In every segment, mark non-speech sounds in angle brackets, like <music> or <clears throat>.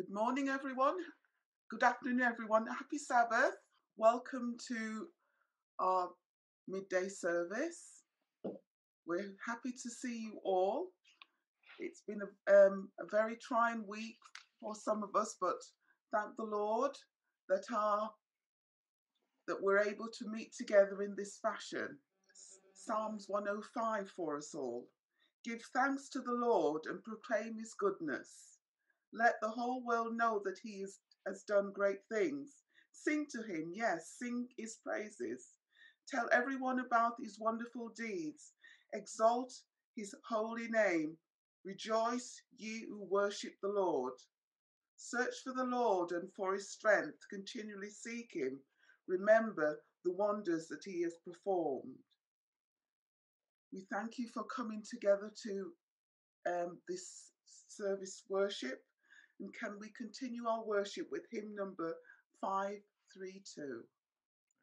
Good morning, everyone. Good afternoon, everyone. Happy Sabbath. Welcome to our midday service. We're happy to see you all. It's been a, um, a very trying week for some of us, but thank the Lord that our that we're able to meet together in this fashion. Psalms 105 for us all. Give thanks to the Lord and proclaim his goodness let the whole world know that he is, has done great things. Sing to him, yes, sing his praises. Tell everyone about his wonderful deeds. Exalt his holy name. Rejoice, ye who worship the Lord. Search for the Lord and for his strength. Continually seek him. Remember the wonders that he has performed. We thank you for coming together to um, this service worship. And can we continue our worship with hymn number 532?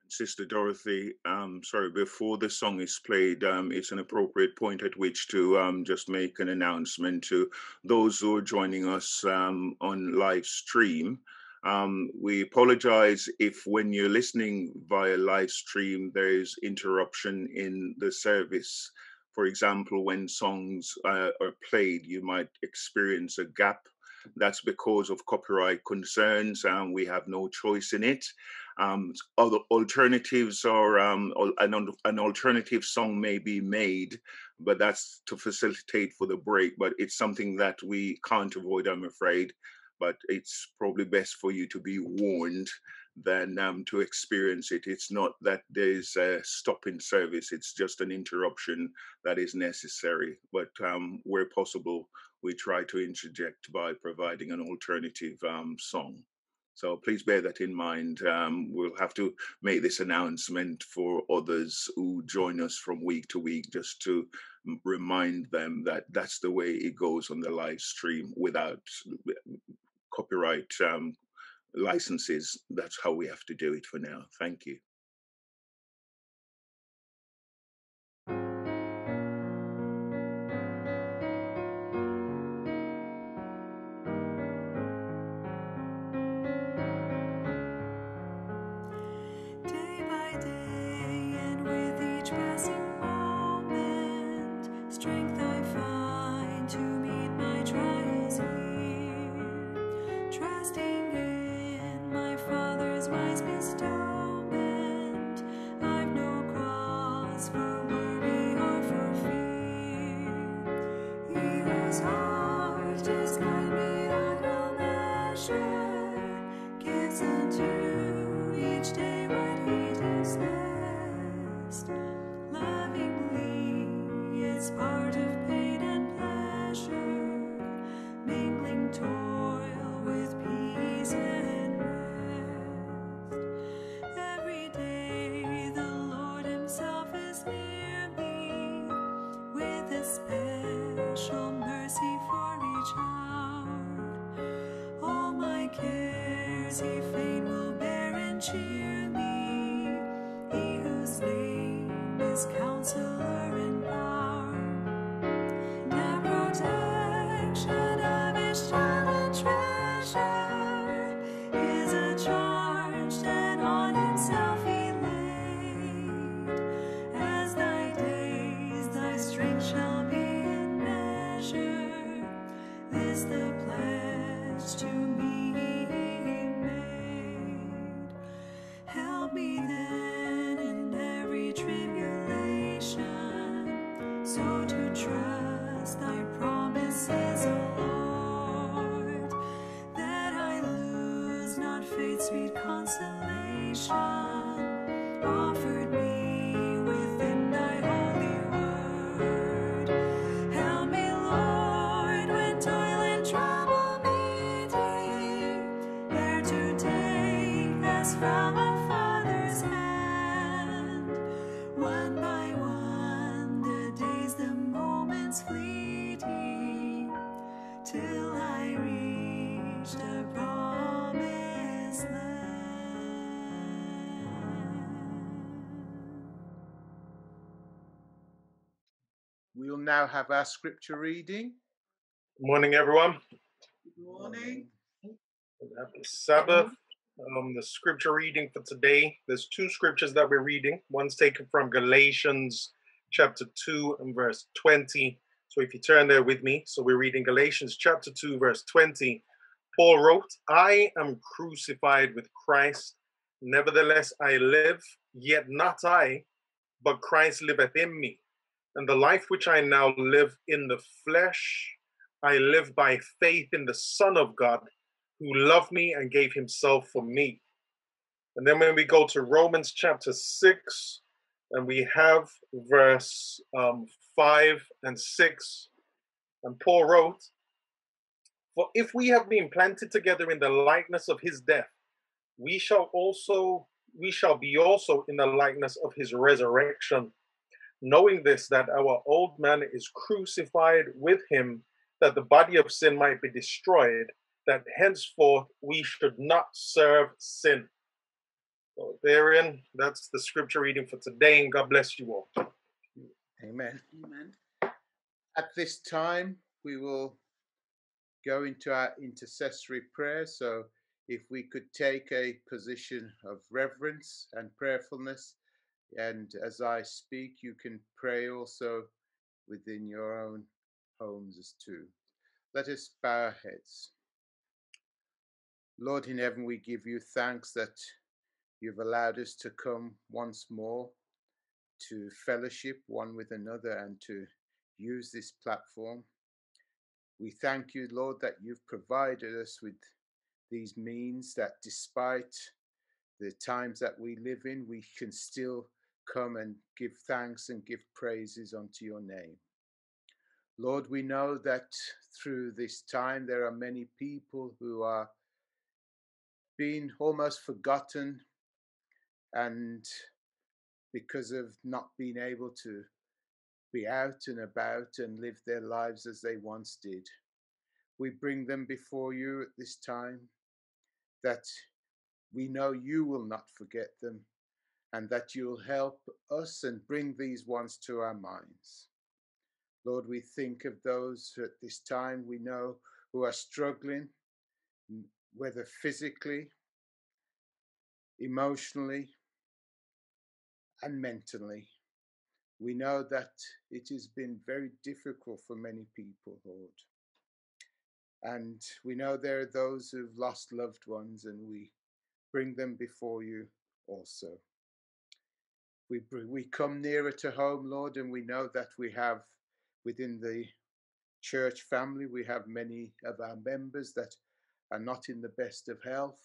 Sister Dorothy, um, sorry, before the song is played, um, it's an appropriate point at which to um, just make an announcement to those who are joining us um, on live stream. Um, we apologize if when you're listening via live stream, there is interruption in the service. For example, when songs uh, are played, you might experience a gap that's because of copyright concerns, and we have no choice in it. Um, other alternatives are um, an, an alternative song may be made, but that's to facilitate for the break. But it's something that we can't avoid, I'm afraid. But it's probably best for you to be warned than um, to experience it. It's not that there's a stop in service, it's just an interruption that is necessary. But um, where possible, we try to interject by providing an alternative um, song. So please bear that in mind. Um, we'll have to make this announcement for others who join us from week to week just to remind them that that's the way it goes on the live stream without copyright um, licenses. That's how we have to do it for now. Thank you. 是。Now have our scripture reading. Good morning, everyone. Good morning. Happy Sabbath. Um, the scripture reading for today, there's two scriptures that we're reading. One's taken from Galatians chapter 2 and verse 20. So if you turn there with me, so we're reading Galatians chapter 2, verse 20. Paul wrote, I am crucified with Christ. Nevertheless, I live, yet not I, but Christ liveth in me. And the life which I now live in the flesh, I live by faith in the Son of God who loved me and gave himself for me. And then when we go to Romans chapter 6, and we have verse um, 5 and 6, and Paul wrote, For if we have been planted together in the likeness of his death, we shall also we shall be also in the likeness of his resurrection, knowing this that our old man is crucified with him, that the body of sin might be destroyed, that henceforth we should not serve sin. So therein, that's the scripture reading for today, and God bless you all. Amen. Amen. At this time, we will go into our intercessory prayer. So, if we could take a position of reverence and prayerfulness, and as I speak, you can pray also within your own homes as too. Let us bow our heads. Lord in heaven, we give you thanks that you've allowed us to come once more to fellowship one with another and to use this platform. We thank you, Lord, that you've provided us with these means that despite the times that we live in, we can still come and give thanks and give praises unto your name. Lord, we know that through this time there are many people who are being almost forgotten and because of not being able to be out and about and live their lives as they once did. We bring them before you at this time that we know you will not forget them and that you'll help us and bring these ones to our minds. Lord, we think of those at this time we know who are struggling whether physically, emotionally, and mentally. We know that it has been very difficult for many people, Lord. And we know there are those who've lost loved ones, and we bring them before you also. We, we come nearer to home, Lord, and we know that we have within the church family, we have many of our members that are not in the best of health,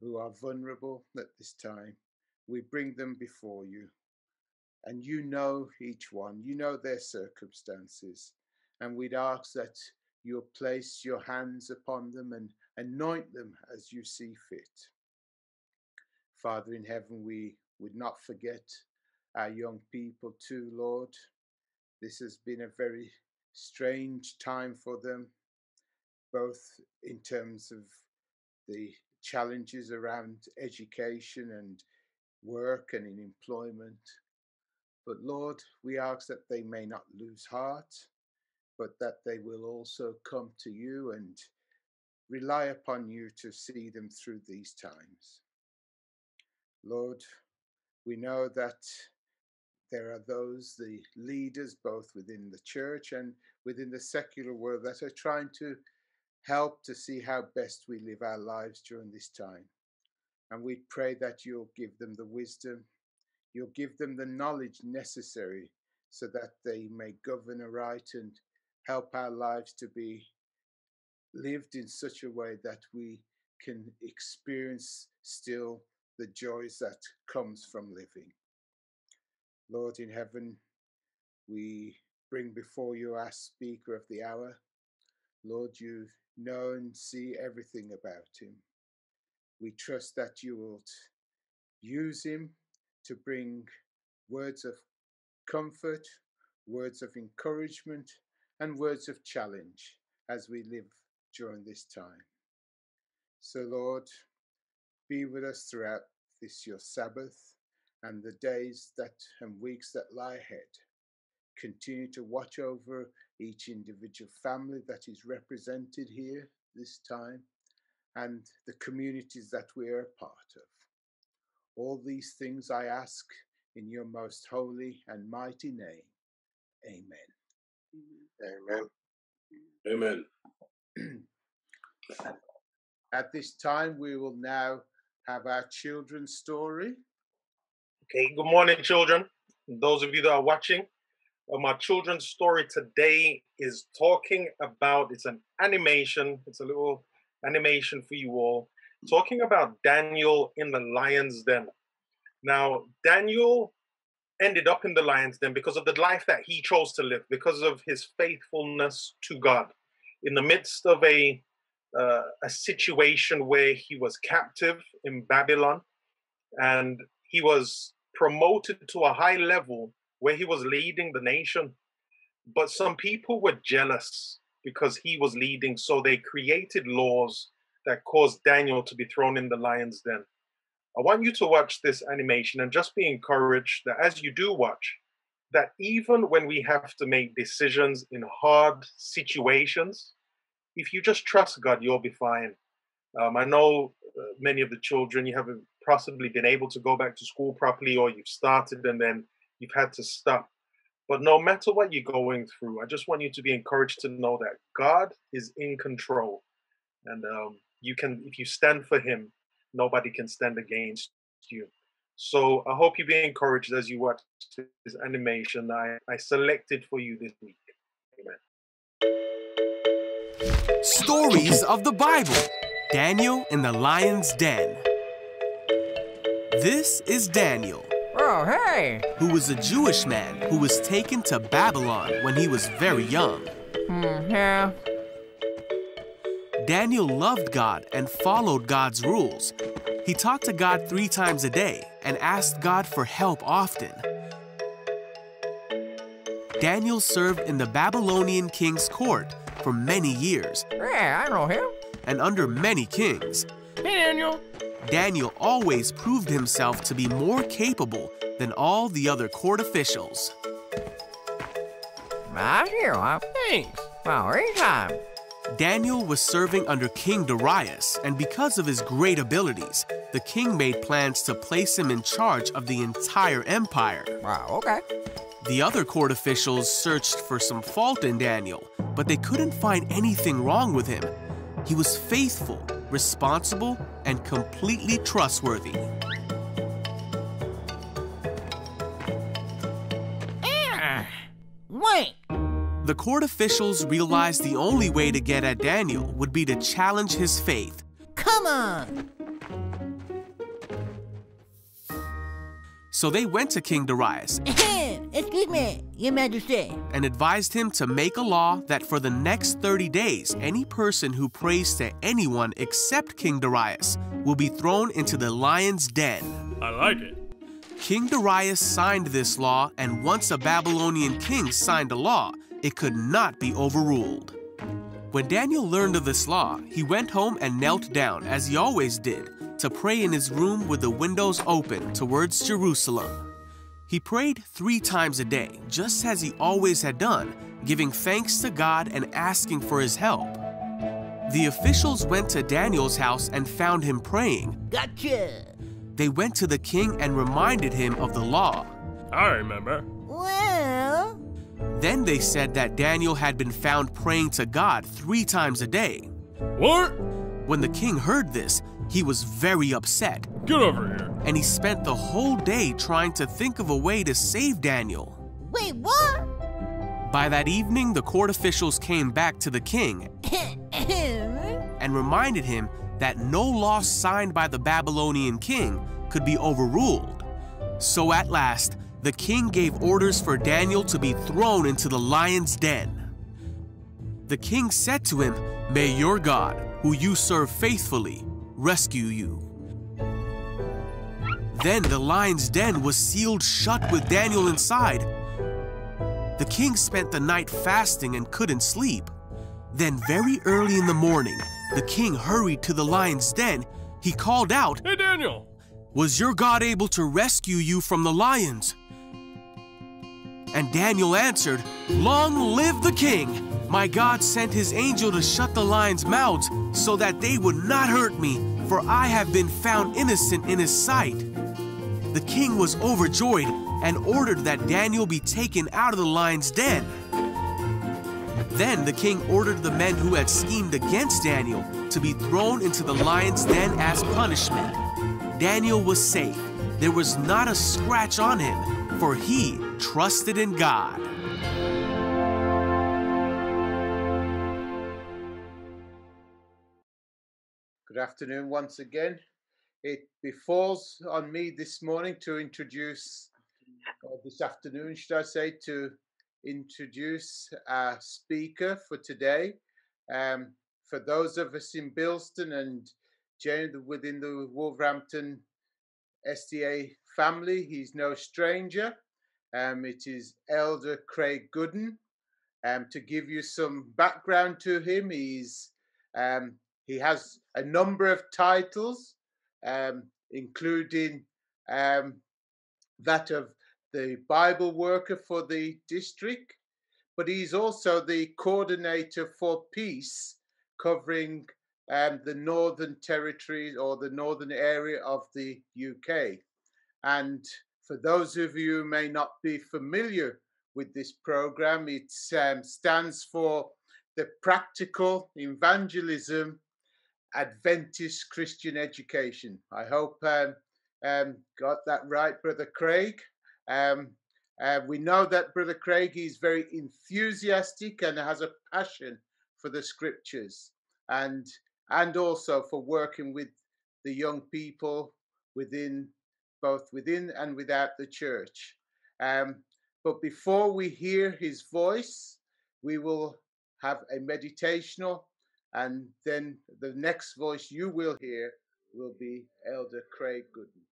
who are vulnerable at this time. We bring them before you. And you know each one, you know their circumstances. And we'd ask that you'll place your hands upon them and anoint them as you see fit. Father in heaven, we would not forget our young people too, Lord. This has been a very strange time for them both in terms of the challenges around education and work and in employment. But Lord, we ask that they may not lose heart, but that they will also come to you and rely upon you to see them through these times. Lord, we know that there are those, the leaders, both within the church and within the secular world, that are trying to help to see how best we live our lives during this time. And we pray that you'll give them the wisdom, you'll give them the knowledge necessary so that they may govern aright and help our lives to be lived in such a way that we can experience still the joys that comes from living. Lord in heaven, we bring before you our speaker of the hour. Lord, you know and see everything about him. We trust that you will use him to bring words of comfort, words of encouragement, and words of challenge as we live during this time. So, Lord, be with us throughout this your Sabbath and the days that and weeks that lie ahead. Continue to watch over each individual family that is represented here this time. and the communities that we're a part of. All these things I ask in your most holy and mighty name. Amen. Amen. Amen. <clears throat> At this time, we will now have our children's story. Okay, good morning, children. Those of you that are watching, uh, my children's story today is talking about it's an animation, it's a little animation for you all, talking about Daniel in the lion's den. Now, Daniel ended up in the lion's den because of the life that he chose to live, because of his faithfulness to God. In the midst of a uh, a situation where he was captive in Babylon and he was promoted to a high level where he was leading the nation. But some people were jealous because he was leading, so they created laws that caused Daniel to be thrown in the lion's den. I want you to watch this animation and just be encouraged that as you do watch, that even when we have to make decisions in hard situations, if you just trust God, you'll be fine. Um, I know uh, many of the children, you haven't possibly been able to go back to school properly, or you've started and then you've had to stop. But no matter what you're going through, I just want you to be encouraged to know that God is in control. And um, you can, if you stand for Him, nobody can stand against you. So I hope you be encouraged as you watch this animation I, I selected for you this week. Stories of the Bible Daniel in the Lion's Den. This is Daniel. Oh, hey! Who was a Jewish man who was taken to Babylon when he was very young. Hmm, yeah. Daniel loved God and followed God's rules. He talked to God three times a day and asked God for help often. Daniel served in the Babylonian king's court for many years. Yeah, I know him. And under many kings. Hey, Daniel. Daniel always proved himself to be more capable than all the other court officials. I hear you. Thanks. Well, anytime. Daniel was serving under King Darius, and because of his great abilities, the king made plans to place him in charge of the entire empire. Wow, okay. The other court officials searched for some fault in Daniel, but they couldn't find anything wrong with him. He was faithful, responsible, and completely trustworthy. Ah, wait. The court officials realized the only way to get at Daniel would be to challenge his faith. Come on! So they went to King Darius <laughs> Excuse me, Your Majesty. and advised him to make a law that for the next 30 days, any person who prays to anyone except King Darius will be thrown into the lion's den. I like it. King Darius signed this law, and once a Babylonian king signed a law, it could not be overruled. When Daniel learned of this law, he went home and knelt down, as he always did, to pray in his room with the windows open towards Jerusalem. He prayed three times a day, just as he always had done, giving thanks to God and asking for his help. The officials went to Daniel's house and found him praying. Gotcha. They went to the king and reminded him of the law. I remember. Well, Then they said that Daniel had been found praying to God three times a day. What? When the king heard this, he was very upset, Get over here. and he spent the whole day trying to think of a way to save Daniel. wait, what? By that evening, the court officials came back to the king <laughs> and reminded him that no law signed by the Babylonian king could be overruled. So at last, the king gave orders for Daniel to be thrown into the lion's den. The king said to him, May your God, who you serve faithfully, rescue you. Then the lion's den was sealed shut with Daniel inside. The king spent the night fasting and couldn't sleep. Then, very early in the morning, the king hurried to the lion's den. He called out, Hey, Daniel. Was your God able to rescue you from the lions? And Daniel answered, Long live the king! My God sent his angel to shut the lions' mouths so that they would not hurt me, for I have been found innocent in his sight. The king was overjoyed and ordered that Daniel be taken out of the lion's den. Then the king ordered the men who had schemed against Daniel to be thrown into the lion's den as punishment. Daniel was safe. There was not a scratch on him, for he trusted in God. Good afternoon once again. It befalls on me this morning to introduce, or this afternoon, should I say, to introduce our speaker for today. Um, for those of us in Bilston and within the Wolverhampton SDA family, he's no stranger. Um, it is Elder Craig Gooden. Um, to give you some background to him, he's um, he has a number of titles, um, including um, that of the Bible worker for the district, but he's also the coordinator for peace, covering um, the Northern Territory or the northern area of the UK. And for those of you who may not be familiar with this program, it um, stands for the Practical Evangelism Adventist Christian Education. I hope um, um, got that right, Brother Craig. Um, uh, we know that Brother Craig is very enthusiastic and has a passion for the scriptures and and also for working with the young people within both within and without the church. Um, but before we hear his voice, we will have a meditational, and then the next voice you will hear will be Elder Craig Gooden.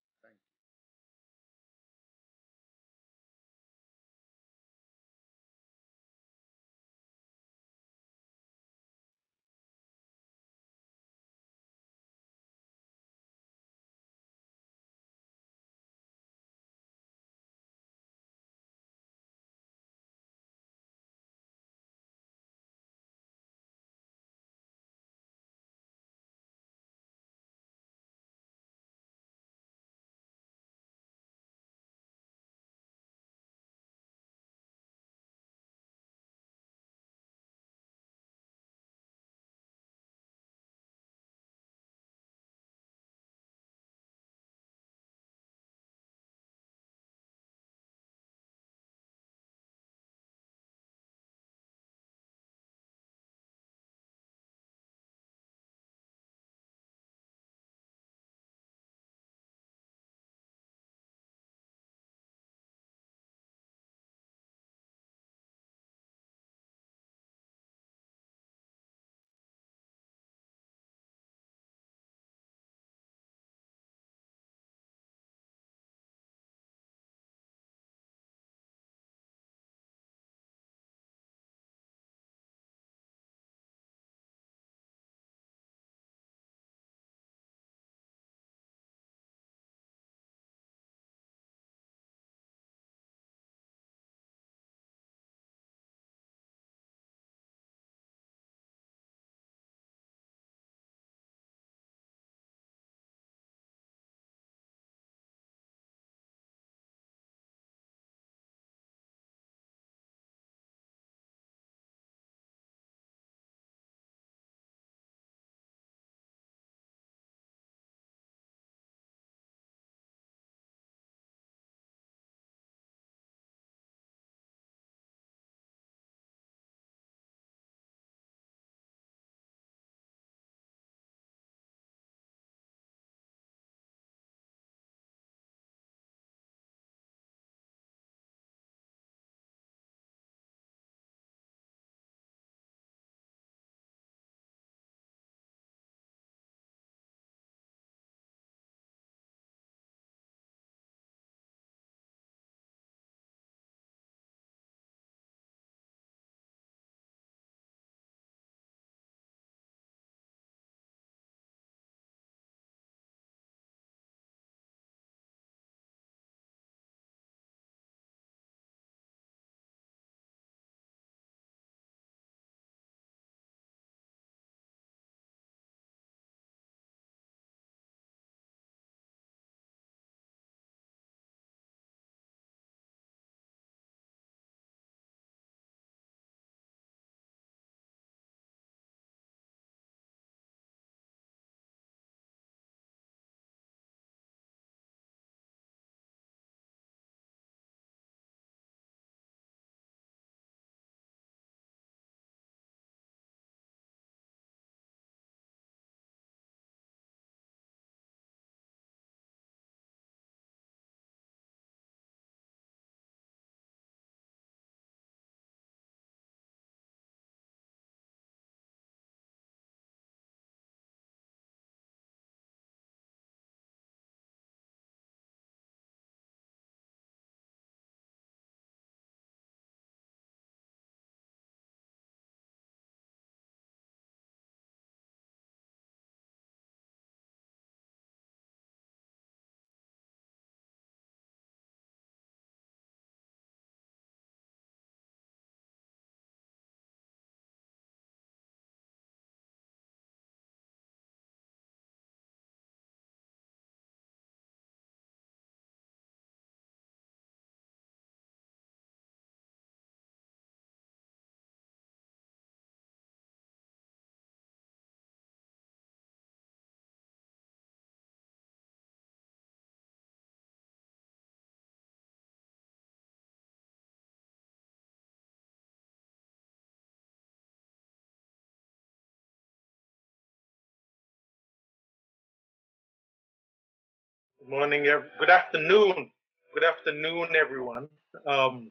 Morning. Good afternoon. Good afternoon, everyone. Um,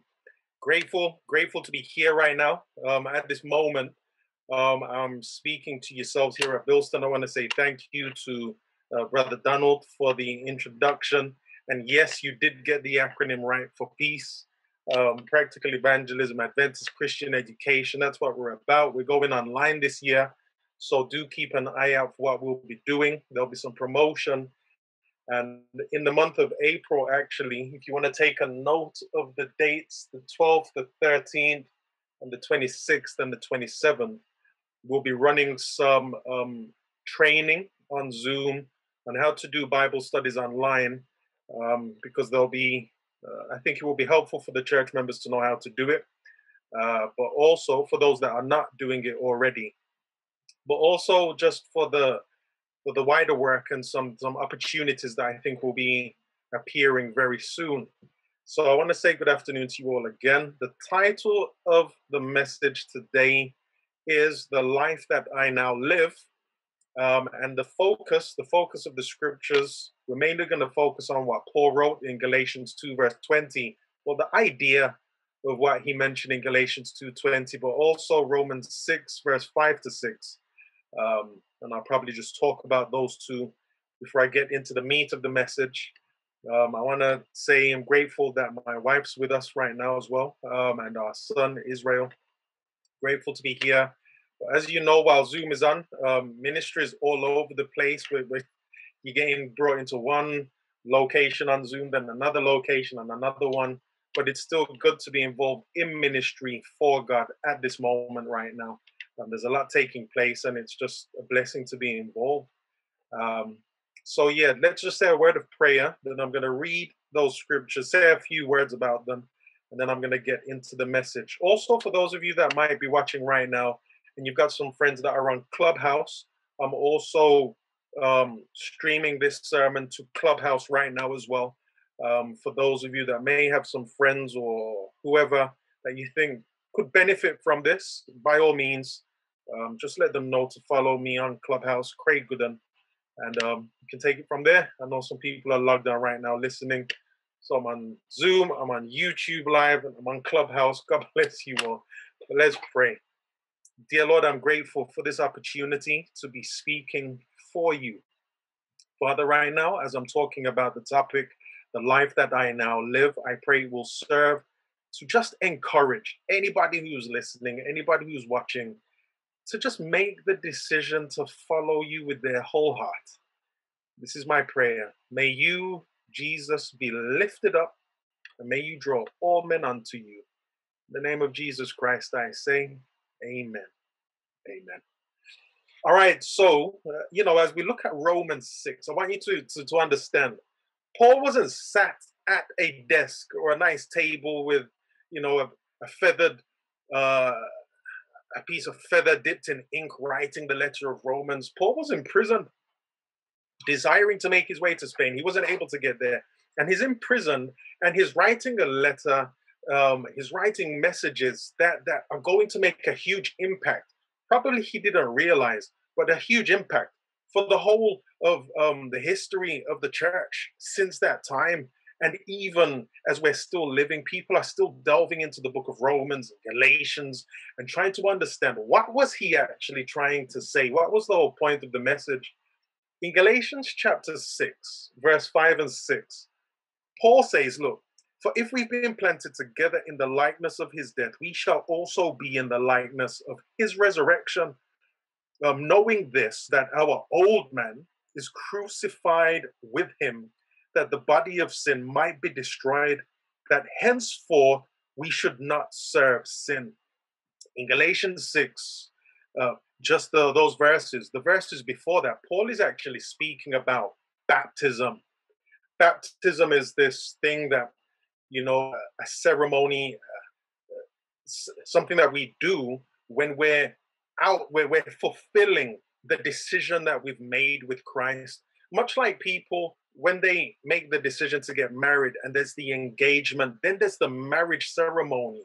grateful, grateful to be here right now. Um, at this moment, um, I'm speaking to yourselves here at Bilston. I want to say thank you to uh, Brother Donald for the introduction. And yes, you did get the acronym right for peace. Um, practical evangelism, Adventist Christian education. That's what we're about. We're going online this year. So do keep an eye out for what we'll be doing. There'll be some promotion and in the month of April, actually, if you want to take a note of the dates, the 12th, the 13th, and the 26th and the 27th, we'll be running some um, training on Zoom on how to do Bible studies online um, because there'll be, uh, I think it will be helpful for the church members to know how to do it, uh, but also for those that are not doing it already, but also just for the for the wider work and some some opportunities that I think will be appearing very soon. So I want to say good afternoon to you all again. The title of the message today is "The Life That I Now Live," um, and the focus, the focus of the scriptures, we're mainly going to focus on what Paul wrote in Galatians two verse twenty. Well, the idea of what he mentioned in Galatians two twenty, but also Romans six verse five to six. Um, and I'll probably just talk about those two before I get into the meat of the message. Um, I want to say I'm grateful that my wife's with us right now as well, um, and our son Israel. Grateful to be here. As you know, while Zoom is on, um, ministry is all over the place. We're, we're, you're getting brought into one location on Zoom, then another location, and another one. But it's still good to be involved in ministry for God at this moment right now. Um, there's a lot taking place, and it's just a blessing to be involved. Um, so, yeah, let's just say a word of prayer. Then I'm going to read those scriptures, say a few words about them, and then I'm going to get into the message. Also, for those of you that might be watching right now, and you've got some friends that are on Clubhouse, I'm also um, streaming this sermon to Clubhouse right now as well. Um, for those of you that may have some friends or whoever that you think could benefit from this, by all means, um, just let them know to follow me on Clubhouse, Craig Gooden, and um, you can take it from there. I know some people are logged on right now listening. So I'm on Zoom, I'm on YouTube Live, and I'm on Clubhouse. <laughs> God bless you all. But let's pray. Dear Lord, I'm grateful for this opportunity to be speaking for you. Father, right now, as I'm talking about the topic, the life that I now live, I pray will serve to just encourage anybody who's listening, anybody who's watching, to just make the decision to follow you with their whole heart. This is my prayer. May you, Jesus, be lifted up, and may you draw all men unto you. In the name of Jesus Christ, I say, Amen. Amen. All right, so, uh, you know, as we look at Romans 6, I want you to, to, to understand Paul wasn't sat at a desk or a nice table with, you know, a, a feathered, uh, a piece of feather dipped in ink writing the letter of Romans. Paul was in prison, desiring to make his way to Spain. He wasn't able to get there. And he's in prison and he's writing a letter, um, he's writing messages that, that are going to make a huge impact. Probably he didn't realize, but a huge impact for the whole of um, the history of the church since that time. And even as we're still living, people are still delving into the book of Romans and Galatians and trying to understand what was he actually trying to say? What was the whole point of the message? In Galatians chapter 6, verse 5 and 6, Paul says, Look, for if we've been planted together in the likeness of his death, we shall also be in the likeness of his resurrection. Um, knowing this, that our old man is crucified with him, that the body of sin might be destroyed, that henceforth we should not serve sin. In Galatians 6, uh, just the, those verses, the verses before that, Paul is actually speaking about baptism. Baptism is this thing that, you know, a ceremony, uh, something that we do when we're out, where we're fulfilling the decision that we've made with Christ. Much like people, when they make the decision to get married and there's the engagement, then there's the marriage ceremony.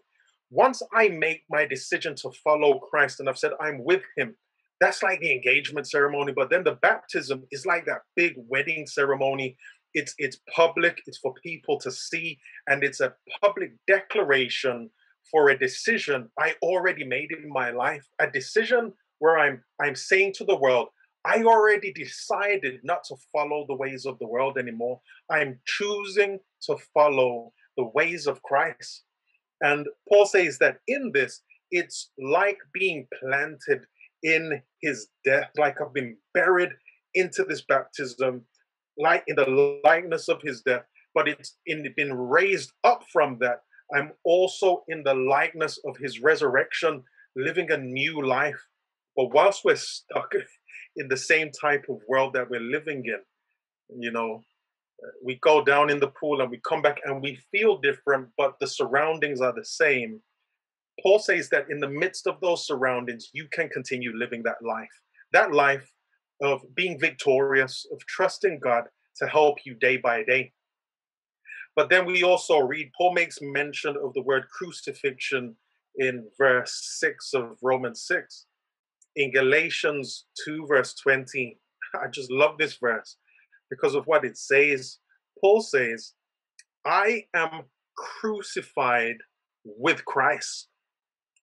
Once I make my decision to follow Christ and I've said I'm with Him, that's like the engagement ceremony. But then the baptism is like that big wedding ceremony. it's it's public, it's for people to see, and it's a public declaration for a decision I already made in my life, a decision where I'm I'm saying to the world, I already decided not to follow the ways of the world anymore. I'm choosing to follow the ways of Christ. And Paul says that in this, it's like being planted in his death, like I've been buried into this baptism, like in the likeness of his death, but it's in, been raised up from that. I'm also in the likeness of his resurrection, living a new life. But whilst we're stuck <laughs> in the same type of world that we're living in, you know, we go down in the pool and we come back and we feel different, but the surroundings are the same. Paul says that in the midst of those surroundings, you can continue living that life. That life of being victorious, of trusting God to help you day by day. But then we also read, Paul makes mention of the word crucifixion in verse 6 of Romans 6. In Galatians 2, verse 20, <laughs> I just love this verse because of what it says. Paul says, I am crucified with Christ.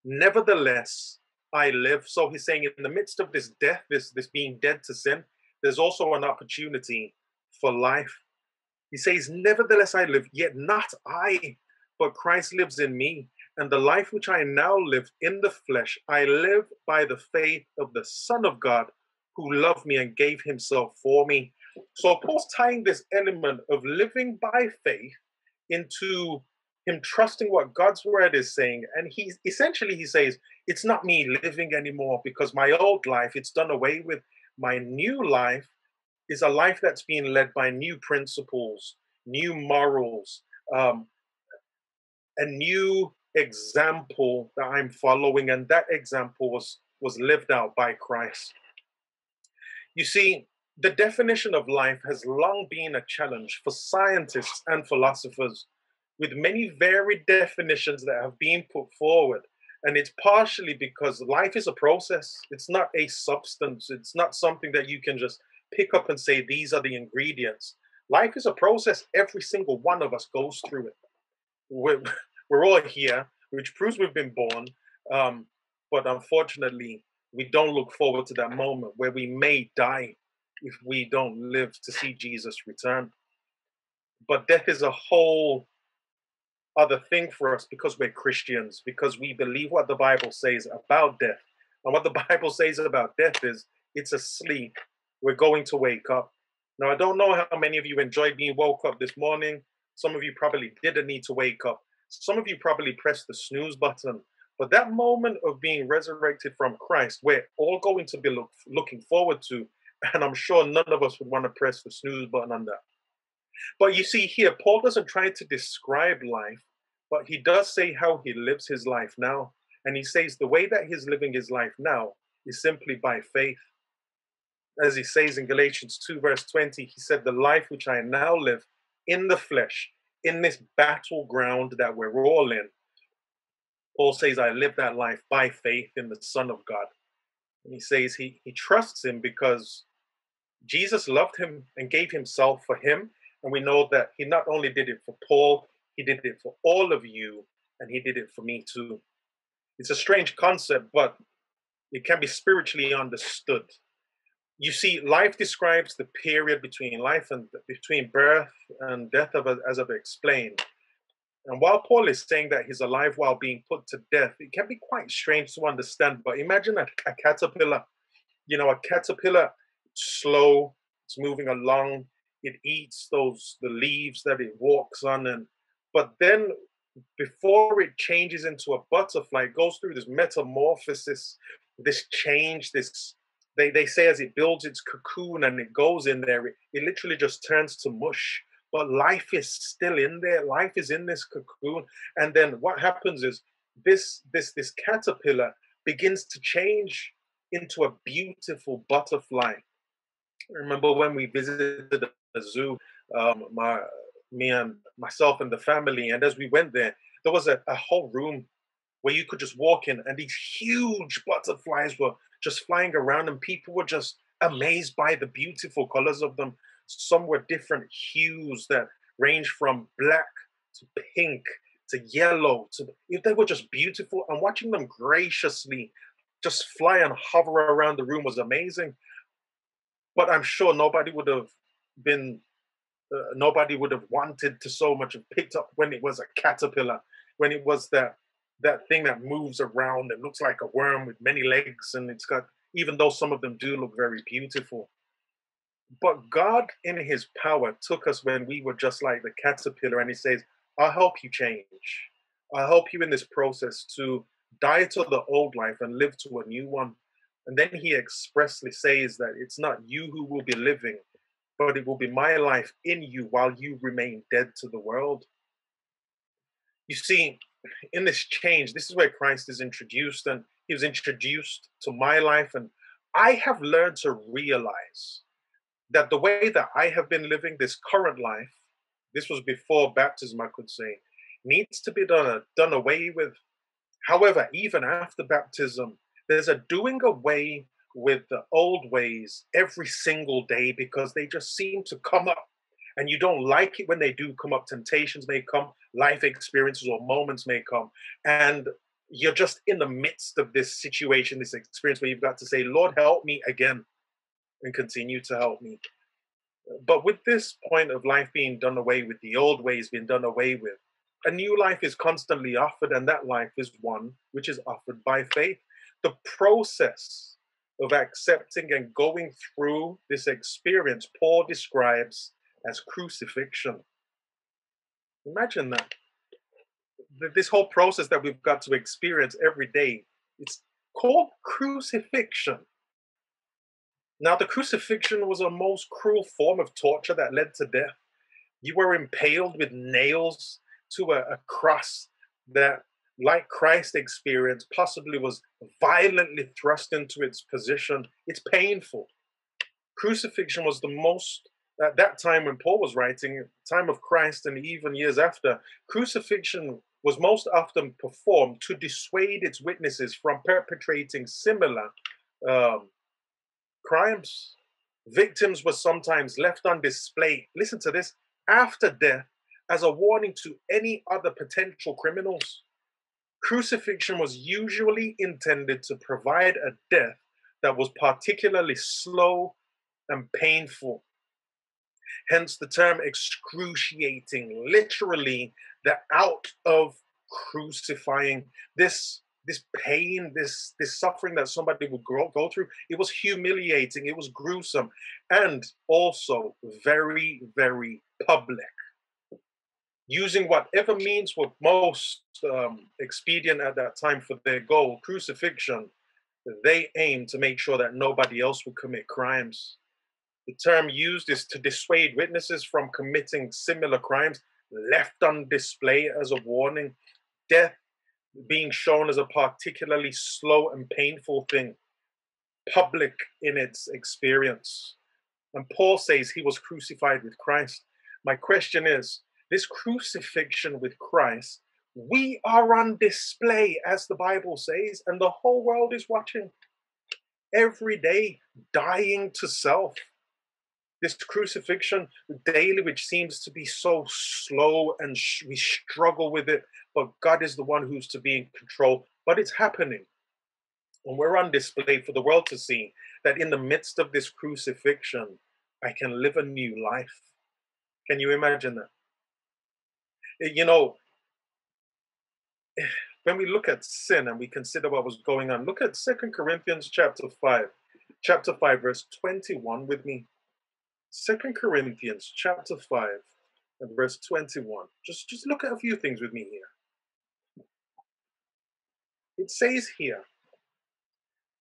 Nevertheless, I live. So he's saying, in the midst of this death, this, this being dead to sin, there's also an opportunity for life. He says, Nevertheless, I live, yet not I, but Christ lives in me. And the life which I now live in the flesh, I live by the faith of the Son of God who loved me and gave himself for me. So Paul's tying this element of living by faith into him trusting what God's word is saying. And he essentially he says, it's not me living anymore because my old life, it's done away with. My new life is a life that's being led by new principles, new morals, um, a new example that I'm following, and that example was was lived out by Christ. You see, the definition of life has long been a challenge for scientists and philosophers, with many varied definitions that have been put forward. And it's partially because life is a process, it's not a substance, it's not something that you can just pick up and say, these are the ingredients. Life is a process, every single one of us goes through it. We're, we're all here, which proves we've been born. Um, but unfortunately, we don't look forward to that moment where we may die if we don't live to see Jesus return. But death is a whole other thing for us because we're Christians, because we believe what the Bible says about death. And what the <laughs> Bible says about death is it's a sleep. We're going to wake up. Now, I don't know how many of you enjoyed being woke up this morning. Some of you probably didn't need to wake up. Some of you probably pressed the snooze button. But that moment of being resurrected from Christ, we're all going to be look, looking forward to. And I'm sure none of us would want to press the snooze button on that. But you see here, Paul doesn't try to describe life, but he does say how he lives his life now. And he says the way that he's living his life now is simply by faith. As he says in Galatians 2, verse 20, he said, The life which I now live in the flesh, in this battleground that we're all in, Paul says, I live that life by faith in the Son of God. And he says he, he trusts him because Jesus loved him and gave himself for him. And we know that he not only did it for Paul, he did it for all of you, and he did it for me too. It's a strange concept, but it can be spiritually understood. You see, life describes the period between life and between birth and death, of, as I've explained. And while Paul is saying that he's alive while being put to death, it can be quite strange to understand. But imagine a, a caterpillar. You know, a caterpillar, slow, it's moving along, it eats those the leaves that it walks on, and but then before it changes into a butterfly, it goes through this metamorphosis, this change, this they, they say as it builds its cocoon and it goes in there, it, it literally just turns to mush but life is still in there. Life is in this cocoon. And then what happens is this this this caterpillar begins to change into a beautiful butterfly. Remember when we visited the zoo, um, my me and myself and the family, and as we went there, there was a, a whole room where you could just walk in, and these huge butterflies were just flying around, and people were just amazed by the beautiful colors of them. Some were different hues that range from black to pink to yellow to if they were just beautiful and watching them graciously just fly and hover around the room was amazing but i'm sure nobody would have been uh, nobody would have wanted to so much have picked up when it was a caterpillar when it was that that thing that moves around and looks like a worm with many legs and it's got even though some of them do look very beautiful. But god in his power took us when we were just like the caterpillar and he says i'll help you change. I'll help you in this process to die to the old life and live to a new one. And then he expressly says that it's not you who will be living but it will be my life in you while you remain dead to the world. You see in this change, this is where Christ is introduced, and he was introduced to my life. And I have learned to realize that the way that I have been living this current life, this was before baptism, I could say, needs to be done, uh, done away with. However, even after baptism, there's a doing away with the old ways every single day because they just seem to come up and you don't like it when they do come up temptations may come life experiences or moments may come. And you're just in the midst of this situation this experience where you've got to say lord help me again and continue to help me. But with this point of life being done away with the old ways being done away with a new life is constantly offered and that life is one which is offered by faith. The process of accepting and going through this experience paul describes as crucifixion. Imagine that. This whole process that we've got to experience every day, it's called crucifixion. Now, the crucifixion was a most cruel form of torture that led to death. You were impaled with nails to a, a cross that, like Christ experienced, possibly was violently thrust into its position. It's painful. Crucifixion was the most at that time when Paul was writing, time of Christ and even years after, crucifixion was most often performed to dissuade its witnesses from perpetrating similar um, crimes. Victims were sometimes left on display, listen to this, after death as a warning to any other potential criminals. Crucifixion was usually intended to provide a death that was particularly slow and painful Hence the term excruciating, literally the out of crucifying. This this pain, this this suffering that somebody would go, go through, it was humiliating, it was gruesome, and also very, very public. Using whatever means were most um, expedient at that time for their goal, crucifixion, they aimed to make sure that nobody else would commit crimes. The term used is to dissuade witnesses from committing similar crimes, left on display as a warning. Death being shown as a particularly slow and painful thing, public in its experience. And Paul says he was crucified with Christ. My question is this crucifixion with Christ, we are on display, as the Bible says, and the whole world is watching every day, dying to self this crucifixion daily, which seems to be so slow and sh- we struggle with it, but God is the one who's to be in control. But it's happening. And we're on display for the world to see that in the midst of this crucifixion, I can live a new life. Can you imagine that? Eh, you know, when we look at sin and we consider what was going on, look at Second Corinthians chapter 5, chapter 5, verse 21 with me. Second Corinthians chapter 5 and verse 21. Just, just look at a few things with me here. It says here,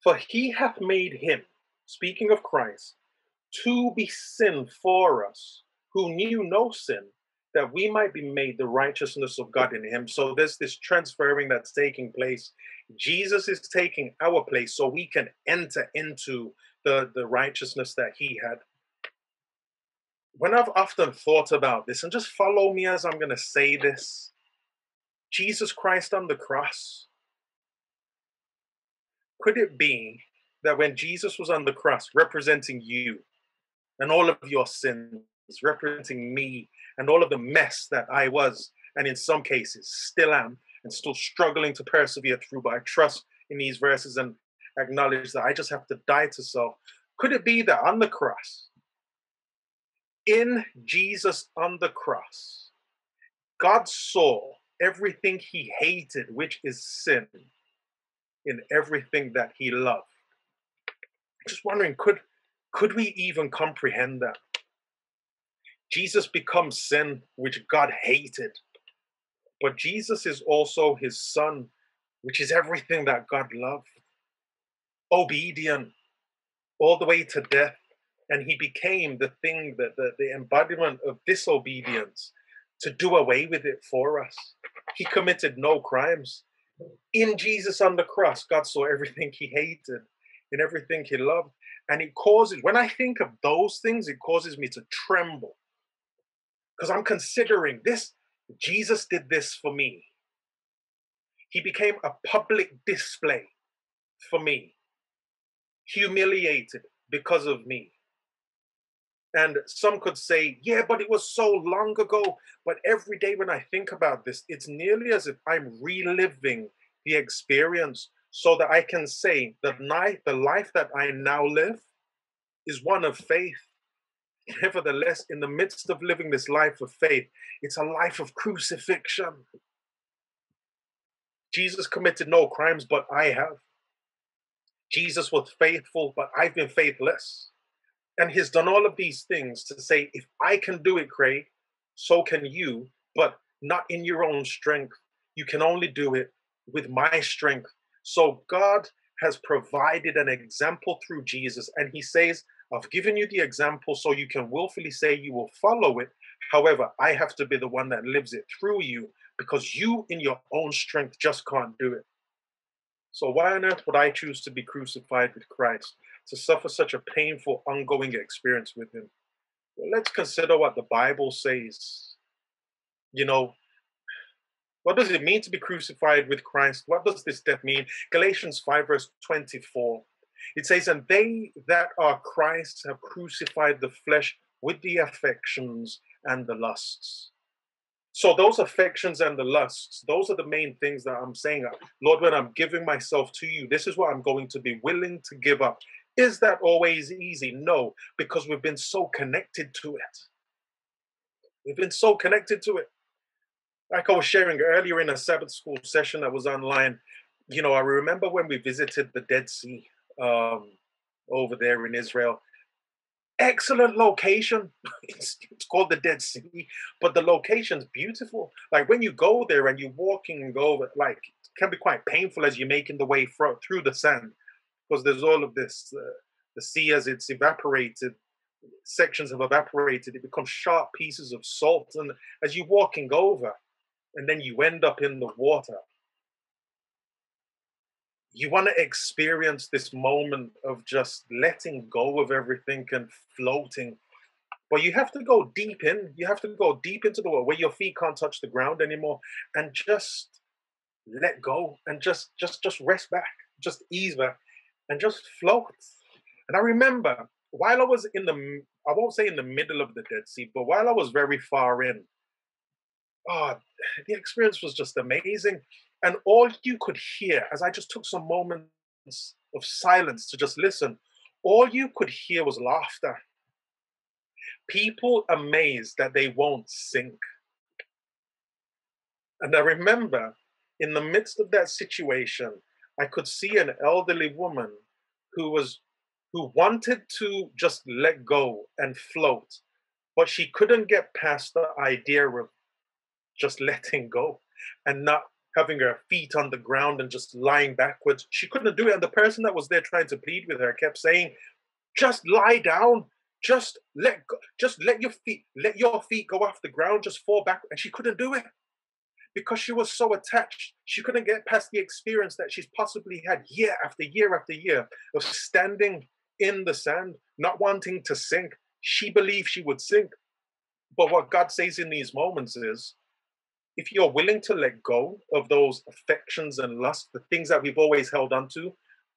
For he hath made him, speaking of Christ, to be sin for us, who knew no sin, that we might be made the righteousness of God in him. So there's this transferring that's taking place. Jesus is taking our place so we can enter into the, the righteousness that he had when I've often thought about this, and just follow me as I'm going to say this Jesus Christ on the cross. Could it be that when Jesus was on the cross representing you and all of your sins, representing me and all of the mess that I was, and in some cases still am, and still struggling to persevere through. But I trust in these verses and acknowledge that I just have to die to self. Could it be that on the cross, in Jesus on the cross, God saw everything he hated, which is sin, in everything that he loved. Just wondering, could could we even comprehend that? Jesus becomes sin, which God hated. But Jesus is also his son, which is everything that God loved. Obedient all the way to death. And he became the thing that the, the embodiment of disobedience to do away with it for us. He committed no crimes. In Jesus on the cross, God saw everything he hated and everything he loved. And it causes, when I think of those things, it causes me to tremble. Because I'm considering this, Jesus did this for me. He became a public display for me, humiliated because of me. And some could say, yeah, but it was so long ago. But every day when I think about this, it's nearly as if I'm reliving the experience so that I can say that the life that I now live is one of faith. Nevertheless, in the midst of living this life of faith, it's a life of crucifixion. Jesus committed no crimes, but I have. Jesus was faithful, but I've been faithless. And he's done all of these things to say, if I can do it, Craig, so can you, but not in your own strength. You can only do it with my strength. So God has provided an example through Jesus, and he says, I've given you the example so you can willfully say you will follow it. However, I have to be the one that lives it through you because you, in your own strength, just can't do it. So, why on earth would I choose to be crucified with Christ, to suffer such a painful, ongoing experience with Him? Well, let's consider what the Bible says. You know, what does it mean to be crucified with Christ? What does this death mean? Galatians 5, verse 24. It says, And they that are Christ have crucified the flesh with the affections and the lusts. So, those affections and the lusts, those are the main things that I'm saying. Lord, when I'm giving myself to you, this is what I'm going to be willing to give up. Is that always easy? No, because we've been so connected to it. We've been so connected to it. Like I was sharing earlier in a Sabbath school session that was online, you know, I remember when we visited the Dead Sea um, over there in Israel. Excellent location. <laughs> It's, it's called the Dead Sea, but the location's beautiful. Like when you go there and you're walking and go, like it can be quite painful as you're making the way through the sand because there's all of this. Uh, the sea as it's evaporated, sections have evaporated. It becomes sharp pieces of salt, and as you're walking over, and then you end up in the water you want to experience this moment of just letting go of everything and floating but you have to go deep in you have to go deep into the water where your feet can't touch the ground anymore and just let go and just just just rest back just ease back and just float and i remember while i was in the i won't say in the middle of the dead sea but while i was very far in oh the experience was just amazing and all you could hear, as I just took some moments of silence to just listen, all you could hear was laughter. People amazed that they won't sink. And I remember in the midst of that situation, I could see an elderly woman who was who wanted to just let go and float, but she couldn't get past the idea of just <laughs> letting go and not having her feet on the ground and just lying backwards. She couldn't do it. And the person that was there trying to plead with her kept saying, just lie down. Just let go, just let your feet let your feet go off the ground, just fall back. And she couldn't do it because she was so attached. She couldn't get past the experience that she's possibly had year after year after year of standing in the sand, not wanting to sink. She believed she would sink. But what God says in these moments is, if you're willing to let go of those affections and lust, the things that we've always held on to,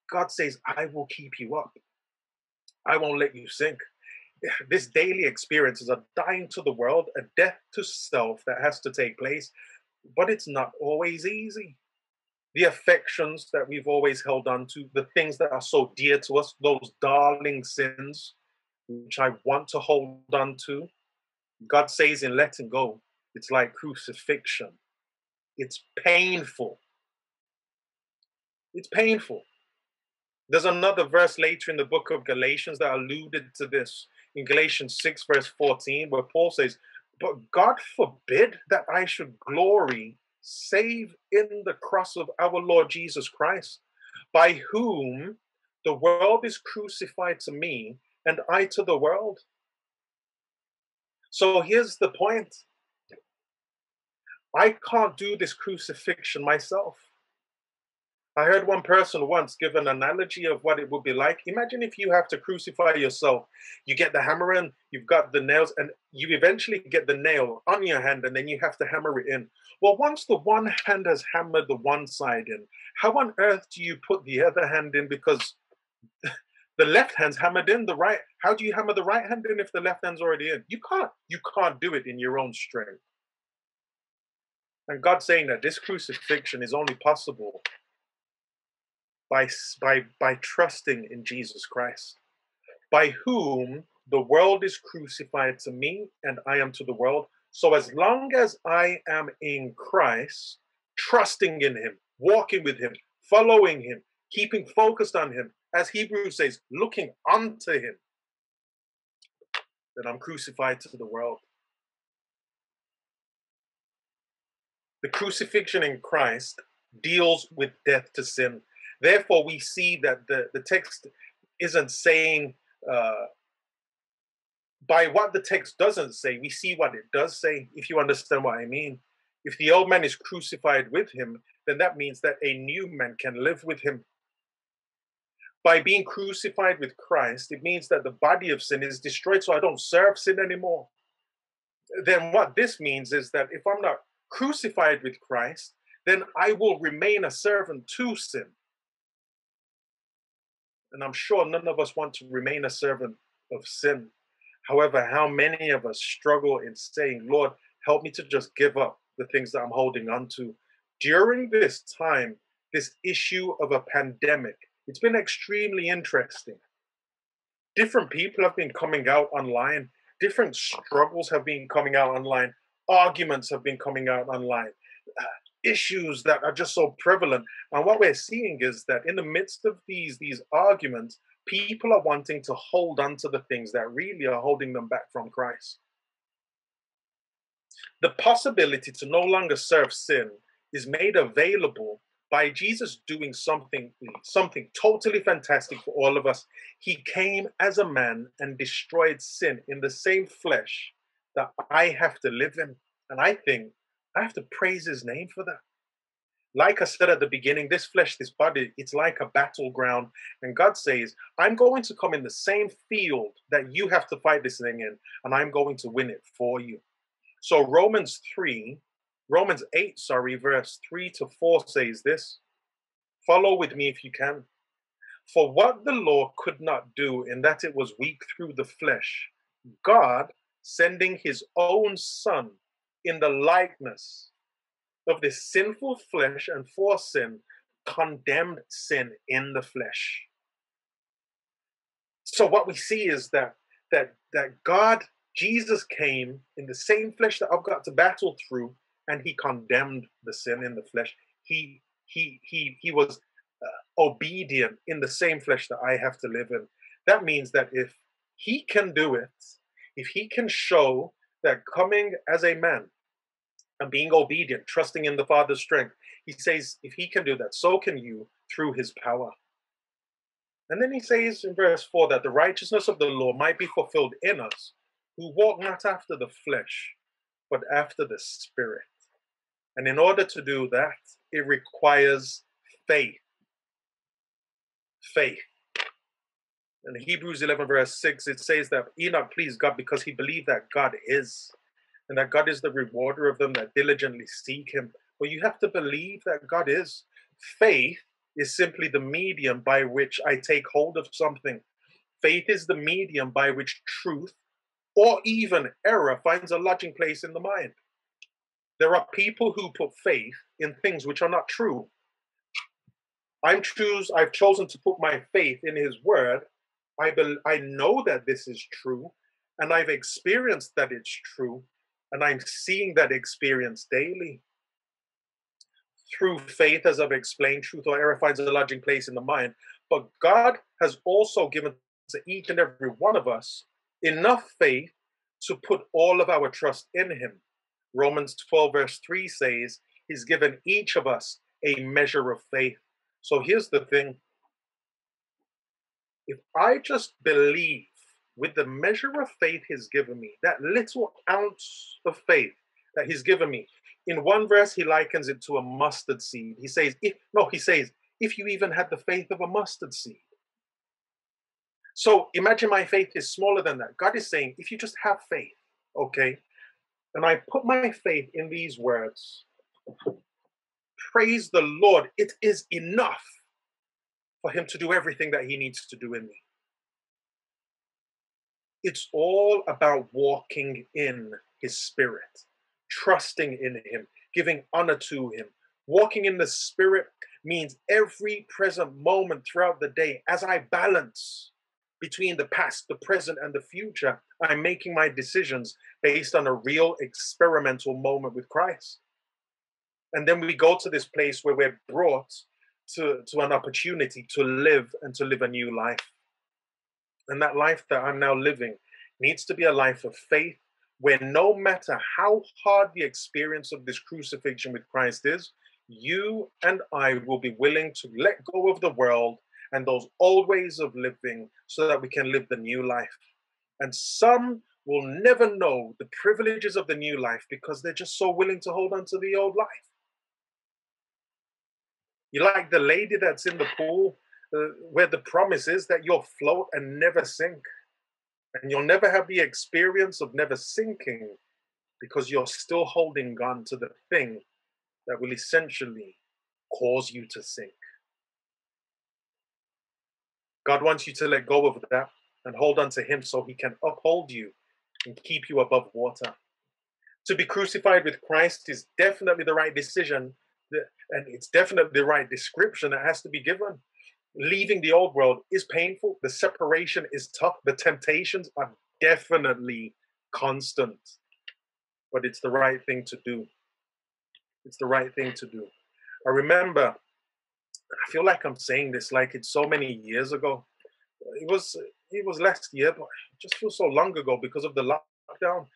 God says, I will keep you up. I won't let you sink. this daily experience is a dying to the world, a death to self that has to take place, but it's not always easy. The affections that we've always held on to, the things that are so dear to us, those darling sins which I want to hold on to, God says in letting go, it's like crucifixion. It's painful. It's painful. There's another verse later in the book of Galatians that alluded to this in Galatians 6, verse 14, where Paul says, But God forbid that I should glory save in the cross of our Lord Jesus Christ, by whom the world is crucified to me and I to the world. So here's the point I can't do this crucifixion myself. I heard one person once give an analogy of what it would be like. Imagine if you have to crucify yourself. You get the hammer in, you've got the nails, and you eventually get the nail on your hand, and then you have to hammer it in. Well, once the one hand has hammered the one side in, how on earth do you put the other hand in? Because <laughs> the left hand's hammered in, the right. How do you hammer the right hand in if the left hand's already in? You can't. You can't do it in your own strength. And God's saying that this crucifixion is only possible by, by, by trusting in Jesus Christ, by whom the world is crucified to me and I am to the world. So as long as I am in Christ, trusting in Him, walking with Him, following Him, keeping focused on Him, as Hebrews says, looking unto Him, then I'm crucified to the world. The crucifixion in Christ deals with death to sin. Therefore, we see that the, the text isn't saying, uh, by what the text doesn't say, we see what it does say, if you understand what I mean. If the old man is crucified with him, then that means that a new man can live with him. By being crucified with Christ, it means that the body of sin is destroyed, so I don't serve sin anymore. Then what this means is that if I'm not crucified with Christ, then I will remain a servant to sin. And I'm sure none of us want to remain a servant of sin. However, how many of us struggle in saying, Lord, help me to just give up the things that I'm holding on to? During this time, this issue of a pandemic, it's been extremely interesting. Different people have been coming out online, different struggles have been coming out online, arguments have been coming out online. Issues that are just so prevalent. And what we're seeing is that in the midst of these these arguments, people are wanting to hold on to the things that really are holding them back from Christ. The possibility to no longer serve sin is made available by Jesus doing something something totally fantastic for all of us. He came as a man and destroyed sin in the same flesh that I have to live in. And I think I have to praise his name for that. Like I said at the beginning, this flesh, this body, it's like a battleground. And God says, I'm going to come in the same field that you have to fight this thing in, and I'm going to win it for you. So Romans 3, Romans 8, sorry, verse 3 to 4 says this. Follow with me if you can. For what the law could not do, in that it was weak through the flesh, God, sending his own Son in the likeness of the sinful flesh and for sin, condemned sin in the flesh. So what we see is that that that God, Jesus came in the same flesh that I've got to battle through, and he condemned the sin in the flesh. He he he he was uh, obedient in the same flesh that I have to live in. That means that if he can do it, if he can show that coming as a man and being obedient, trusting in the Father's strength. He says, if he can do that, so can you through his power. And then he says in verse 4 that the righteousness of the law might be fulfilled in us, who walk not after the flesh, but after the Spirit. And in order to do that, it requires faith. Faith. In Hebrews 11, verse 6, it says that Enoch pleased God because he believed that God is and that God is the rewarder of them that diligently seek Him. But you have to believe that God is. Faith is simply the medium by which I take hold of something. Faith is the medium by which truth or even error finds a lodging place in the mind. There are people who put faith in things which are not true. I'm choose I've chosen to put my faith in his word. I bel I know that this is true and I've experienced that it's true and I'm seeing that experience daily. Through faith, as I've explained, truth or error finds a lodging place in the mind. But God has also given to each and every one of us enough faith to put all of our trust in Him. Romans 12, verse 3 says, He's given each of us a measure of faith. So here's the thing if I just believe with the measure of faith He's given me, that little ounce of faith that He's given me, in one verse, He likens it to a mustard seed. He says, if, no, He says, if you even had the faith of a mustard seed. So imagine my faith is smaller than that. God is saying, if you just have faith, okay, and I put my faith in these words, praise the Lord, it is enough for Him to do everything that He needs to do in me. It's all about walking in His Spirit, trusting in Him, giving honor to Him. Walking in the Spirit means every present moment throughout the day, as I balance between the past, the present, and the future, I'm making my decisions based on a real experimental moment with Christ. And then we go to this place where we're brought to, to an opportunity to live and to live a new life. And that life that I'm now living needs to be a life of faith where no matter how hard the experience of this crucifixion with Christ is, you and I will be willing to let go of the world and those old ways of living so that we can live the new life. And some will never know the privileges of the new life because they're just so willing to hold on to the old life. You like the lady that's in the pool Uh, where the promise is that you'll float and never sink. And you'll never have the experience of never sinking because you're still holding on to the thing that will essentially cause you to sink. God wants you to let go of that and hold on to Him so He can uphold you and keep you above water. To be crucified with Christ is definitely the right decision, and it's definitely the right description that has to be given. Leaving the old world is painful, the separation is tough, the temptations are definitely constant, but it's the right thing to do. It's the right thing to do. I remember, I feel like I'm saying this like it's so many years ago. It was it was last year, but it just feels so long ago because of the lockdown.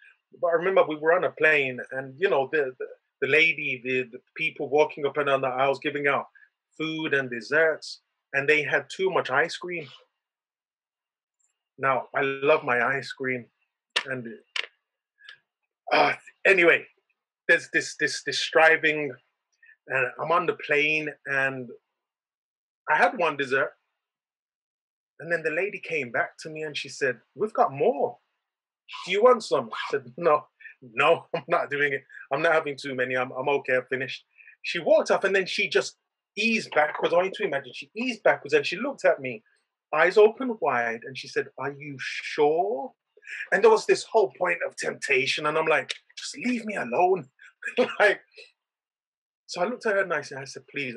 But I remember we were on a plane, and you know the the, the lady, the, the people walking up and down the aisles giving out food and desserts, and they had too much ice cream. Now I love my ice cream, and uh, anyway, there's this this this striving, and I'm on the plane, and I had one dessert, and then the lady came back to me and she said, "We've got more. Do you want some?" I said, "No, no, <laughs> I'm not doing it. I'm not having too many. I'm I'm okay. I'm finished." She walked off, and then she just eased backwards. I you to imagine she eased backwards, and she looked at me, eyes open wide, and she said, "Are you sure?" And there was this whole point of temptation, and I'm like, "Just leave me alone." <laughs> like, so I looked at her and I said, please,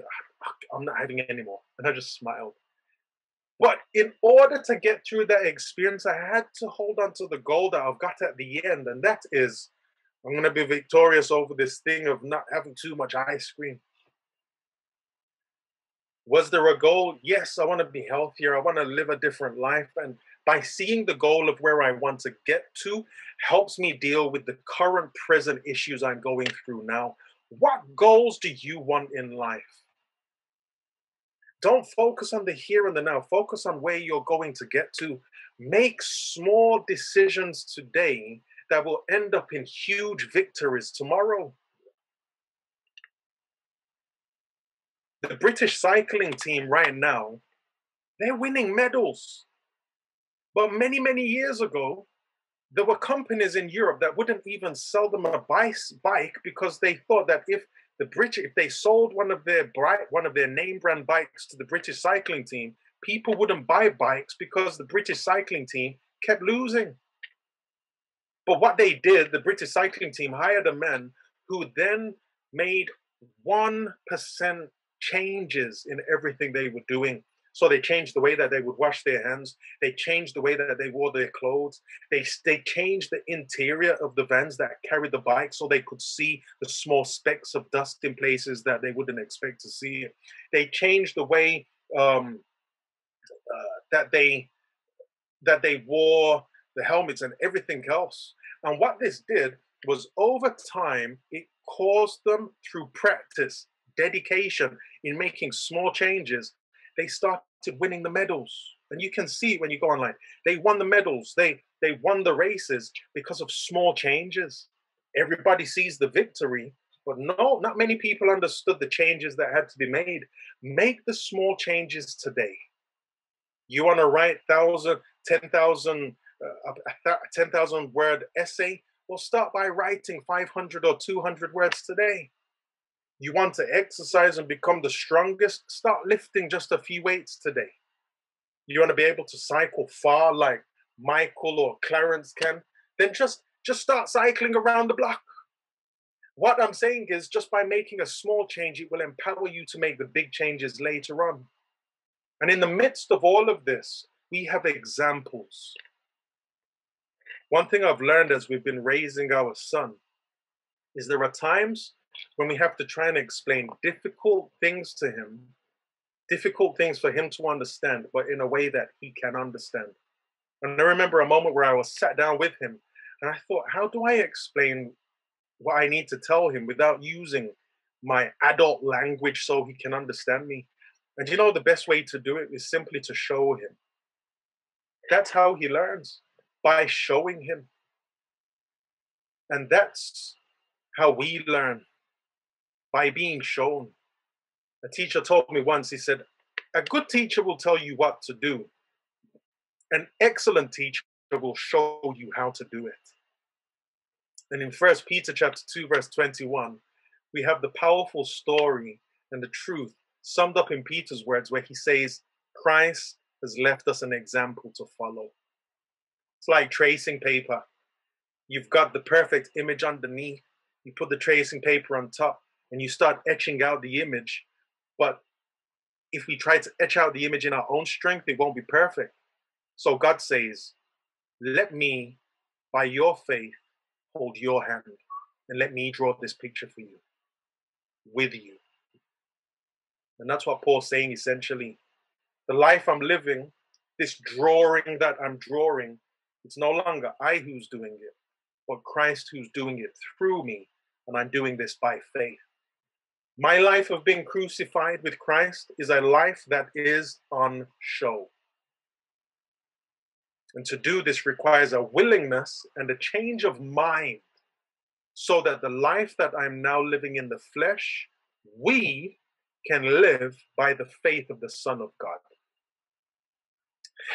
I'm not having any more. And I just smiled. But in order to get through that experience, I had to hold on to the goal that I've got at the end. And that is, I'm going to be victorious over this thing of not having too much ice cream. Was there a goal? Yes, I want to be healthier. I want to live a different life. And by seeing the goal of where I want to get to helps me deal with the current present issues I'm going through now. What goals do you want in life? Don't focus on the here and the now. Focus on where you're going to get to. Make small decisions today that will end up in huge victories tomorrow. The British cycling team right now, they're winning medals. But many, many years ago, there were companies in Europe that wouldn't even sell them a bike because they thought that if the British, if they sold one of their bright, one of their name brand bikes to the British cycling team, people wouldn't buy bikes because the British cycling team kept losing. But what they did, the British cycling team hired a man who then made 1% changes in everything they were doing. So they changed the way that they would wash their hands. They changed the way that they wore their clothes. They, they changed the interior of the vans that carried the bike so they could see the small specks of dust in places that they wouldn't expect to see. They changed the way um, uh, that they that they wore the helmets and everything else. And what this did was over time, it caused them through practice, dedication in making small changes they started winning the medals. And you can see when you go online, they won the medals, they they won the races because of small changes. Everybody sees the victory, but no, not many people understood the changes that had to be made. Make the small changes today. You want to write thousand, ten thousand, uh, ten thousand word essay? Well, start by writing five hundred or two hundred words today. You want to exercise and become the strongest? Start lifting just a few weights today. You want to be able to cycle far like Michael or Clarence can? Then just just start cycling around the block. What I'm saying is just by making a small change, it will empower you to make the big changes later on. And in the midst of all of this, we have examples. One thing I've learned as we've been raising our son is there are times when we have to try and explain difficult things to him, difficult things for him to understand, but in a way that he can understand. And I remember a moment where I was sat down with him and I thought, how do I explain what I need to tell him without using my adult language so he can understand me? And you know, the best way to do it is simply to show him. That's how he learns by showing him. And that's how we learn by being shown. A teacher told me once, he said, a good teacher will tell you what to do. An excellent teacher will show you how to do it. And in First Peter chapter 2, verse 21, we have the powerful story and the truth summed up in Peter's words, where he says, Christ has left us an example to follow. It's like tracing paper. You've got the perfect image underneath, you put the tracing paper on top, and you start etching out the image. But if we try to etch out the image in our own strength, it won't be perfect. So God says, Let me, by your faith, hold your hand and let me draw this picture for you, with you. And that's what Paul's saying essentially. The life I'm living, this drawing that I'm drawing, it's no longer I who's doing it, but Christ who's doing it through me. And I'm doing this by faith. My life of being crucified with Christ is a life that is on show. And to do this requires a willingness and a change of mind so that the life that I'm now living in the flesh, we can live by the faith of the Son of God.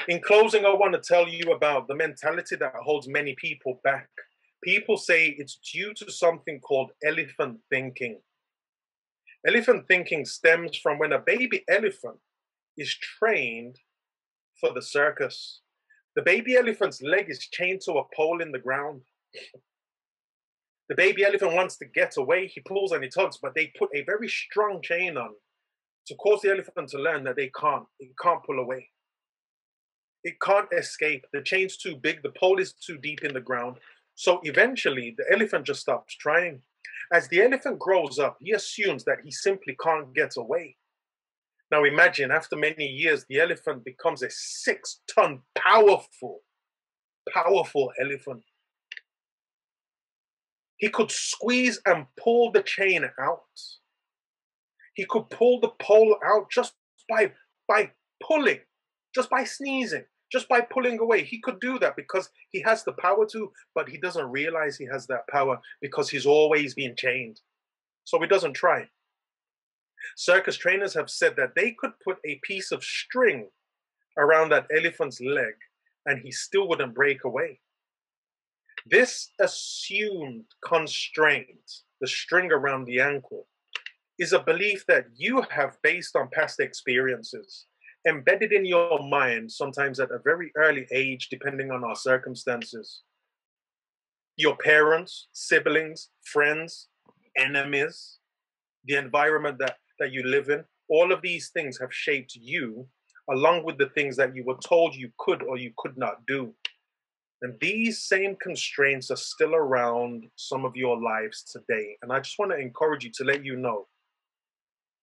In closing, I want to tell you about the mentality that holds many people back. People say it's due to something called elephant thinking. Elephant thinking stems from when a baby elephant is trained for the circus. The baby elephant's leg is chained to a pole in the ground. The baby elephant wants to get away. He pulls and he tugs, but they put a very strong chain on to cause the elephant to learn that they can't. It can't pull away. It can't escape. The chain's too big. The pole is too deep in the ground. So eventually, the elephant just stops trying. As the elephant grows up, he assumes that he simply can't get away. Now imagine, after many years, the elephant becomes a six ton powerful, powerful elephant. He could squeeze and pull the chain out. He could pull the pole out just by, by pulling, just by sneezing just by pulling away. He could do that because he has the power to, but he doesn't realize he has that power because he's always being chained. So he doesn't try. Circus trainers have said that they could put a piece of string around that elephant's leg and he still wouldn't break away. This assumed constraint, the string around the ankle, is a belief that you have based on past experiences embedded in your mind, sometimes at a very early age, depending on our circumstances. Your parents, siblings, friends, enemies, the environment that, that you live in, all of these things have shaped you, along with the things that you were told you could or you could not do. And these same constraints are still around some of your lives today. And I just want to encourage you to let you know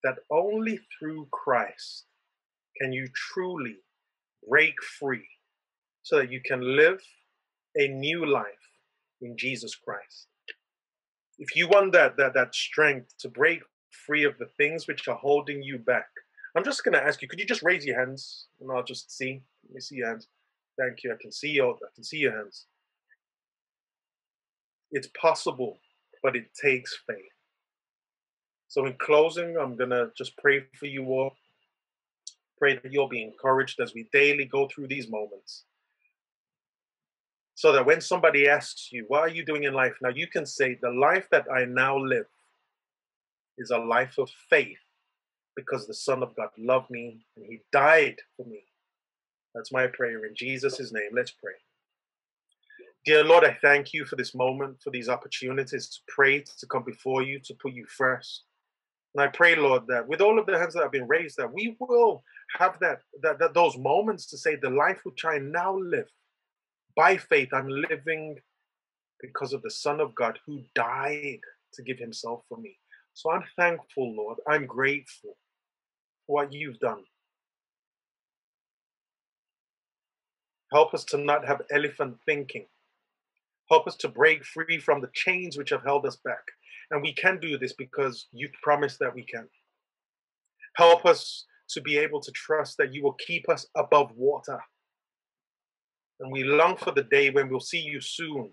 that only through Christ can you truly break free so that you can live a new life in Jesus Christ. If you want that, that, that strength to break free of the things which are holding you back, I'm just going to ask you, could you just raise your hands and I'll just see? Let me see your hands. Thank you. I can see your, I can see your hands. It's possible, but it takes faith. So in closing, I'm going to just pray for you all. Pray that you'll be encouraged as we daily go through these moments. So that when somebody asks you, What are you doing in life? Now you can say, The life that I now live is a life of faith because the Son of God loved me and He died for me. That's my prayer in Jesus' name. Let's pray. Dear Lord, I thank you for this moment, for these opportunities to pray, to come before you, to put you first. And I pray, Lord, that with all of the hands that have been raised, that we will have that, that, that those moments to say, the life which I now live, by faith, I'm living because of the Son of God who died to give himself for me. So I'm thankful, Lord. I'm grateful for what you've done. Help us to not have elephant thinking. Help us to break free from the chains which have held us back. And we can do this because you've promised that we can. Help us to be able to trust that you will keep us above water. And we long for the day when we'll see you soon.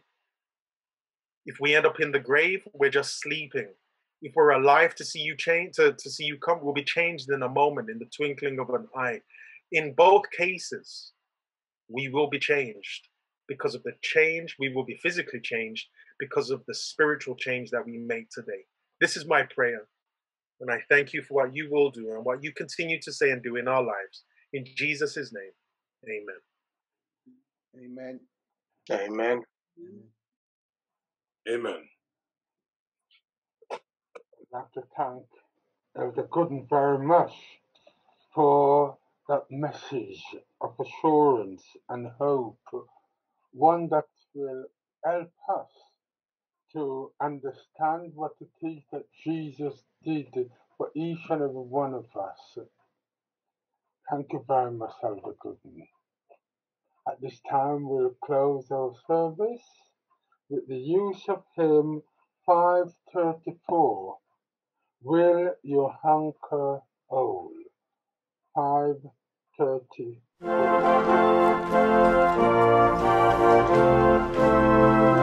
If we end up in the grave, we're just sleeping. If we're alive to see you change, to, to see you come, we'll be changed in a moment, in the twinkling of an eye. In both cases, we will be changed. Because of the change, we will be physically changed because of the spiritual change that we make today. This is my prayer. And I thank you for what you will do and what you continue to say and do in our lives. In Jesus' name, amen. Amen. Amen. Amen. I'd like to thank Elder Gooden very much for that message of assurance and hope, one that will help us to understand what it is that Jesus did for each and every one of us. Thank you very much, Elder Gooden. At this time, we'll close our service with the use of hymn 534. Will your anchor hold? 534.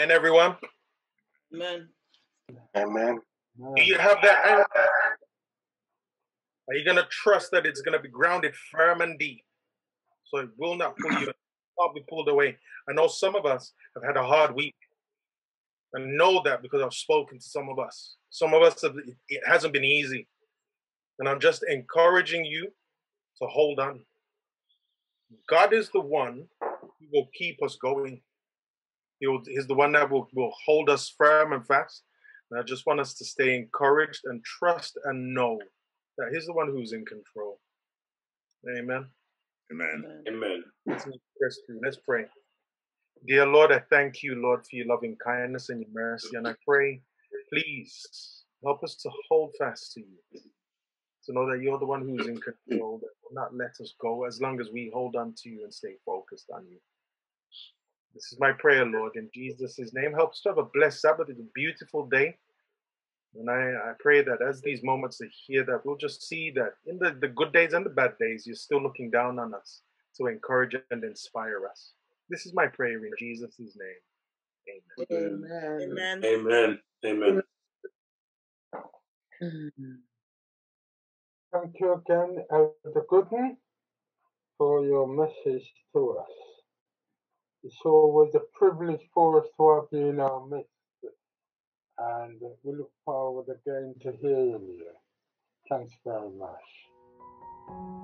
Amen, everyone. Amen. Amen. Do you have that anchor? Are you gonna trust that it's gonna be grounded firm and deep, so it will not pull you, not be pulled away? I know some of us have had a hard week, and know that because I've spoken to some of us. Some of us have, it hasn't been easy, and I'm just encouraging you to hold on. God is the one who will keep us going. He will, he's the one that will, will hold us firm and fast. And I just want us to stay encouraged and trust and know that He's the one who's in control. Amen. Amen. Amen. Let's press. Let's pray. Dear Lord, I thank you, Lord, for your loving kindness and your mercy. And I pray, please help us to hold fast to you, to know that you're the one who's in control, that will not let us go as long as we hold on to you and stay focused on you. This is my prayer, Lord, in Jesus' name. Help us to have a blessed Sabbath. It's a beautiful day. And I, I pray that as these moments are here, that we'll just see that in the, the good days and the bad days, you're still looking down on us to encourage and inspire us. This is my prayer in Jesus' name. Amen. Amen. Amen. Amen. Thank you again, Elder Gooden, for your message to us. It's always a privilege for us to have you in our midst, and we look forward again to hearing you. Thanks very much.